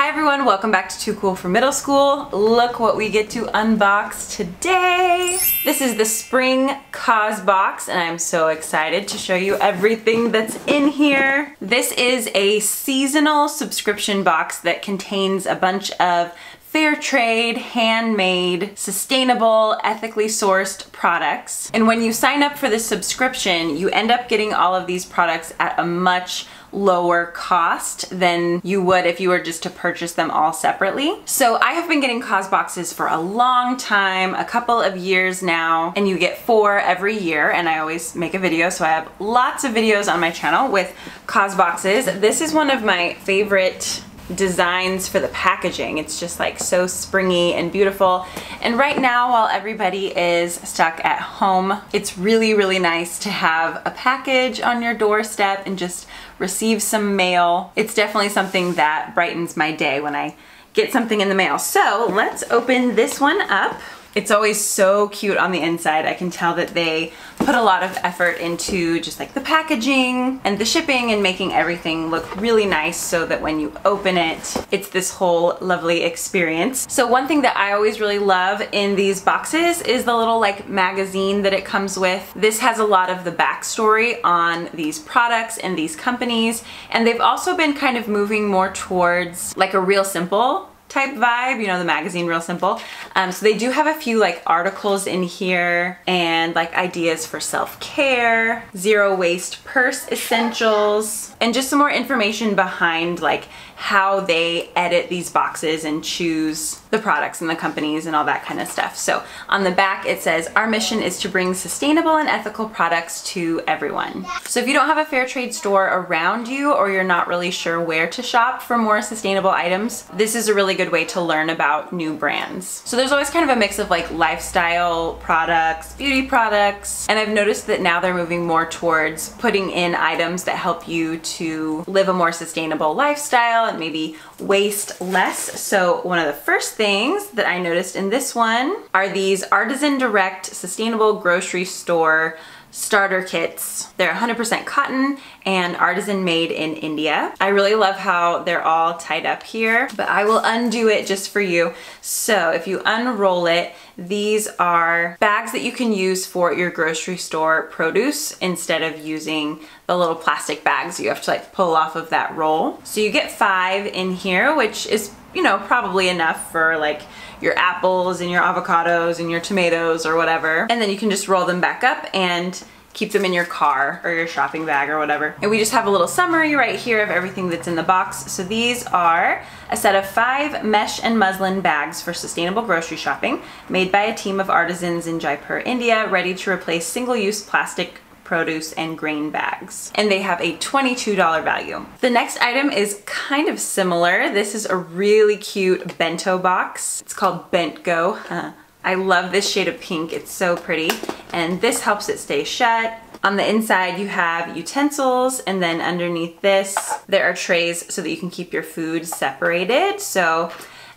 Hi everyone, welcome back to Too Cool for Middle School. Look what we get to unbox today. This is the spring Causebox and I'm so excited to show you everything that's in here. This is a seasonal subscription box that contains a bunch of fair trade, handmade, sustainable, ethically sourced products. And when you sign up for this subscription, you end up getting all of these products at a much lower cost than you would if you were just to purchase them all separately. So I have been getting Causeboxes for a long time, a couple of years now, and you get four every year and I always make a video so I have lots of videos on my channel with Causeboxes. This is one of my favorite designs for the packaging. It's just like so springy and beautiful. And right now, while everybody is stuck at home, it's really, really nice to have a package on your doorstep and just receive some mail. It's definitely something that brightens my day when I get something in the mail. So let's open this one up. It's always so cute on the inside. I can tell that they put a lot of effort into just like the packaging and the shipping and making everything look really nice so that when you open it, it's this whole lovely experience. So one thing that I always really love in these boxes is the little like magazine that it comes with. This has a lot of the backstory on these products and these companies and they've also been kind of moving more towards like a real simple type vibe, you know, the magazine Real Simple. Um, so they do have a few like articles in here and like ideas for self-care, zero waste purse essentials, and just some more information behind like how they edit these boxes and choose the products and the companies and all that kind of stuff. So on the back it says, our mission is to bring sustainable and ethical products to everyone. So if you don't have a fair trade store around you or you're not really sure where to shop for more sustainable items, this is a really good way to learn about new brands. So there's always kind of a mix of like lifestyle products, beauty products, and I've noticed that now they're moving more towards putting in items that help you to live a more sustainable lifestyle and maybe waste less. So one of the first things that I noticed in this one are these Artisan Direct Sustainable Grocery Store starter kits. They're 100% cotton and artisan made in India. I really love how they're all tied up here, but I will undo it just for you. So if you unroll it, these are bags that you can use for your grocery store produce instead of using the little plastic bags you have to like pull off of that roll. So you get five in here, which is, you know, probably enough for like your apples and your avocados and your tomatoes or whatever. And then you can just roll them back up and keep them in your car or your shopping bag or whatever. And we just have a little summary right here of everything that's in the box. So these are a set of five mesh and muslin bags for sustainable grocery shopping made by a team of artisans in Jaipur, India, ready to replace single-use plastic produce, and grain bags. And they have a $22 value. The next item is kind of similar. This is a really cute bento box. It's called Bentgo. Uh, I love this shade of pink. It's so pretty. And this helps it stay shut. On the inside you have utensils and then underneath this there are trays so that you can keep your food separated. So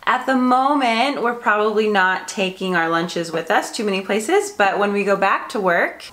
at the moment, we're probably not taking our lunches with us too many places, but when we go back to work,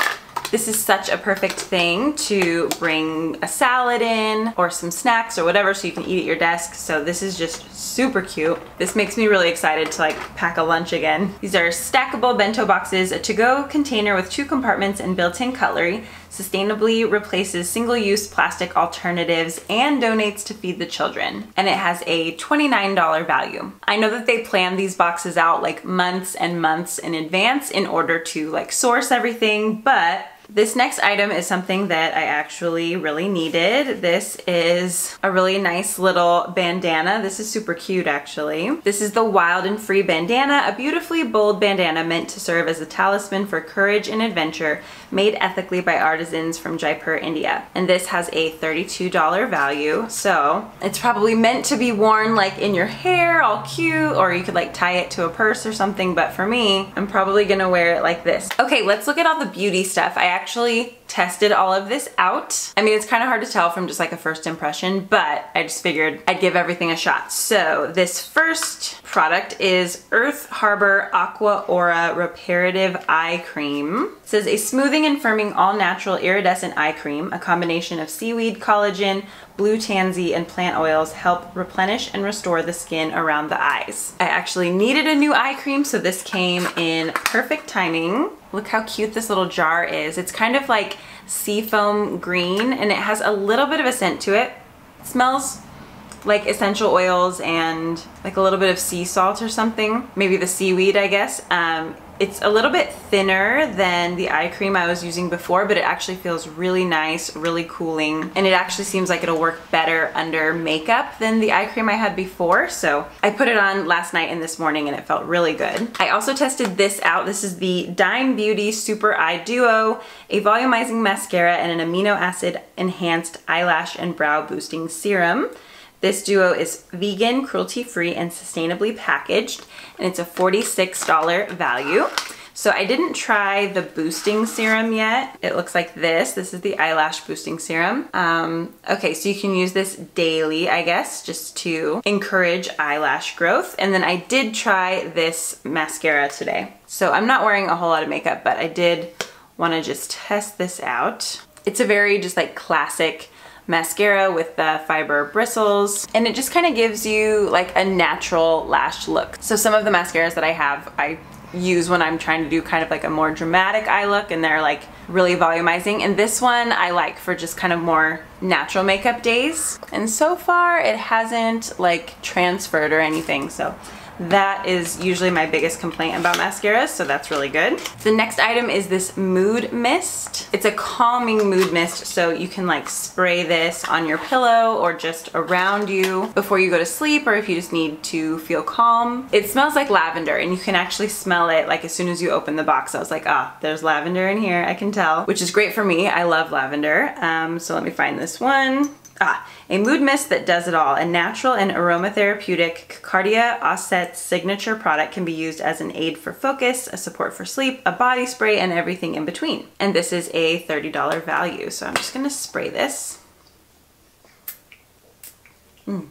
this is such a perfect thing to bring a salad in or some snacks or whatever so you can eat at your desk. So this is just super cute. This makes me really excited to like pack a lunch again. These are stackable bento boxes, a to-go container with two compartments and built-in cutlery, sustainably replaces single-use plastic alternatives and donates to Feed the Children. And it has a $29 value. I know that they plan these boxes out like months and months in advance in order to like source everything, but this next item is something that I actually really needed. This is a really nice little bandana. This is super cute actually. This is the Wild and Free bandana, a beautifully bold bandana meant to serve as a talisman for courage and adventure, made ethically by artisans from Jaipur, India. And this has a $32 value, so it's probably meant to be worn like in your hair, all cute, or you could like tie it to a purse or something, but for me, I'm probably gonna wear it like this. Okay, let's look at all the beauty stuff. I actually tested all of this out. I mean, it's kind of hard to tell from just like a first impression, but I just figured I'd give everything a shot. So this first product is Earth Harbor Aqua Aura Reparative Eye Cream. It says a smoothing and firming all natural iridescent eye cream, a combination of seaweed, collagen, blue tansy, and plant oils help replenish and restore the skin around the eyes. I actually needed a new eye cream, so this came in perfect timing. Look how cute this little jar is. It's kind of like seafoam green and it has a little bit of a scent to it. It smells like essential oils and like a little bit of sea salt or something. Maybe the seaweed, I guess. Um, it's a little bit thinner than the eye cream I was using before, but it actually feels really nice, really cooling, and it actually seems like it'll work better under makeup than the eye cream I had before. So I put it on last night and this morning and it felt really good. I also tested this out. This is the Dime Beauty Super Eye Duo, a volumizing mascara and an amino acid enhanced eyelash and brow boosting serum. This duo is vegan, cruelty-free, and sustainably packaged, and it's a $46 value. So I didn't try the boosting serum yet. It looks like this. This is the eyelash boosting serum. Um, okay, so you can use this daily, I guess, just to encourage eyelash growth. And then I did try this mascara today. So I'm not wearing a whole lot of makeup, but I did wanna just test this out. It's a very just like classic mascara with the fiber bristles and it just kind of gives you like a natural lash look. So some of the mascaras that I have I use when I'm trying to do kind of like a more dramatic eye look and they're like really volumizing. And this one I like for just kind of more natural makeup days. And so far it hasn't like transferred or anything. So that is usually my biggest complaint about mascaras, so that's really good. The next item is this Mood Mist. It's a calming mood mist, so you can like spray this on your pillow or just around you before you go to sleep or if you just need to feel calm. It smells like lavender and you can actually smell it like as soon as you open the box. I was like, ah, there's lavender in here, I can tell, which is great for me. I love lavender. Um, so let me find this one. Ah, a mood mist that does it all. A natural and aromatherapeutic Cardia Osset signature product can be used as an aid for focus, a support for sleep, a body spray, and everything in between. And this is a $30 value. So I'm just gonna spray this. Mm.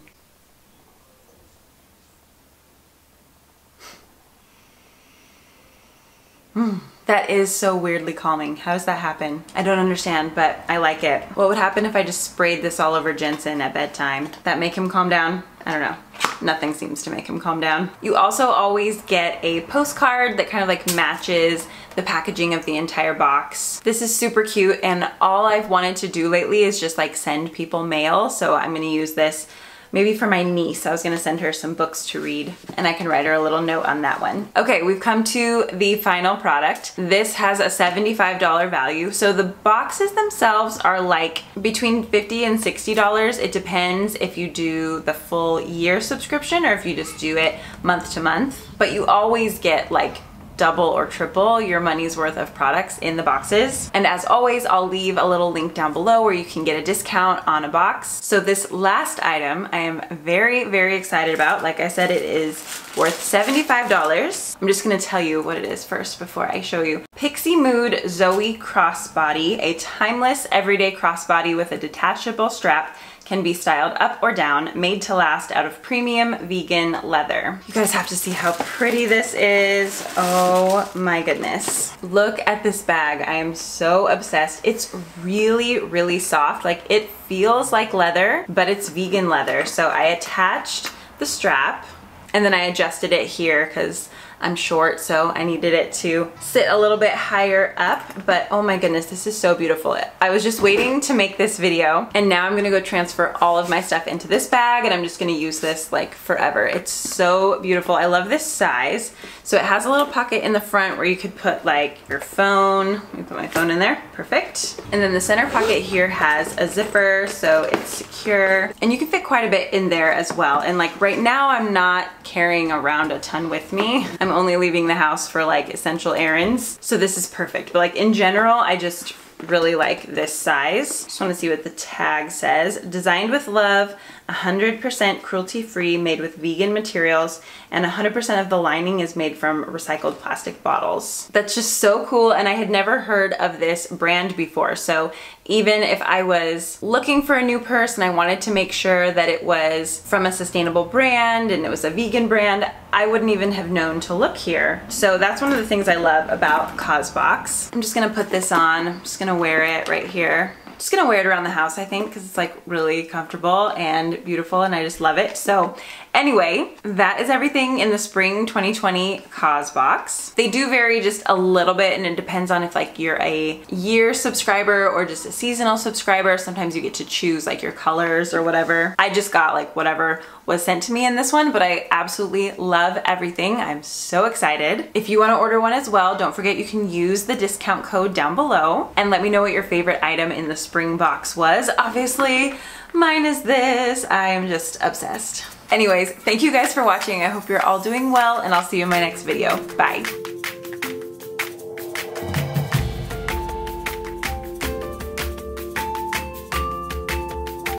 Mm. That is so weirdly calming. How does that happen? I don't understand, but I like it. What would happen if I just sprayed this all over Jensen at bedtime? That make him calm down? I don't know. Nothing seems to make him calm down. You also always get a postcard that kind of like matches the packaging of the entire box. This is super cute and all I've wanted to do lately is just like send people mail. So I'm gonna use this maybe for my niece. I was gonna send her some books to read and I can write her a little note on that one. Okay, we've come to the final product. This has a $75 value. So the boxes themselves are like between 50 and $60. It depends if you do the full year subscription or if you just do it month to month. But you always get like double or triple your money's worth of products in the boxes. And as always, I'll leave a little link down below where you can get a discount on a box. So this last item I am very, very excited about. Like I said, it is worth $75. I'm just gonna tell you what it is first before I show you. Pixie Mood Zoe Crossbody, a timeless everyday crossbody with a detachable strap can be styled up or down, made to last out of premium vegan leather. You guys have to see how pretty this is. Oh my goodness. Look at this bag. I am so obsessed. It's really, really soft. Like it feels like leather, but it's vegan leather. So I attached the strap and then I adjusted it here because I'm short, so I needed it to sit a little bit higher up, but oh my goodness, this is so beautiful. I was just waiting to make this video, and now I'm gonna go transfer all of my stuff into this bag, and I'm just gonna use this like forever. It's so beautiful. I love this size. So it has a little pocket in the front where you could put like your phone. Let me put my phone in there, perfect. And then the center pocket here has a zipper, so it's secure. And you can fit quite a bit in there as well. And like right now I'm not carrying around a ton with me. I'm I'm only leaving the house for like essential errands. So this is perfect. But like in general, I just really like this size. Just wanna see what the tag says. Designed with love, 100% cruelty-free, made with vegan materials, and 100% of the lining is made from recycled plastic bottles. That's just so cool, and I had never heard of this brand before, so even if I was looking for a new purse and I wanted to make sure that it was from a sustainable brand and it was a vegan brand, I wouldn't even have known to look here. So that's one of the things I love about Causebox. I'm just gonna put this on, I'm just gonna wear it right here just gonna wear it around the house, I think, because it's like really comfortable and beautiful and I just love it. So anyway, that is everything in the spring 2020 Causebox. They do vary just a little bit and it depends on if like you're a year subscriber or just a seasonal subscriber. Sometimes you get to choose like your colors or whatever. I just got like whatever was sent to me in this one, but I absolutely love everything. I'm so excited. If you wanna order one as well, don't forget you can use the discount code down below and let me know what your favorite item in the spring box was. Obviously, mine is this. I am just obsessed. Anyways, thank you guys for watching. I hope you're all doing well and I'll see you in my next video. Bye.